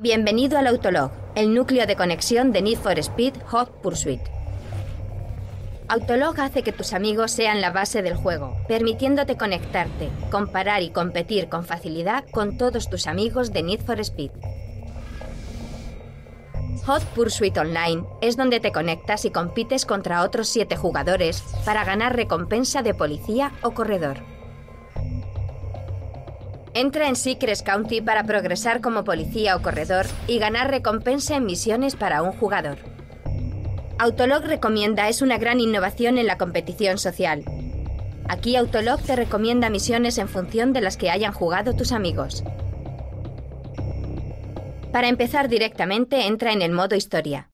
Bienvenido al Autolog, el núcleo de conexión de Need for Speed Hot Pursuit. Autolog hace que tus amigos sean la base del juego, permitiéndote conectarte, comparar y competir con facilidad con todos tus amigos de Need for Speed. Hot Pursuit Online es donde te conectas y compites contra otros 7 jugadores para ganar recompensa de policía o corredor. Entra en Secrets County para progresar como policía o corredor y ganar recompensa en misiones para un jugador. Autolog Recomienda es una gran innovación en la competición social. Aquí Autolog te recomienda misiones en función de las que hayan jugado tus amigos. Para empezar directamente, entra en el modo historia.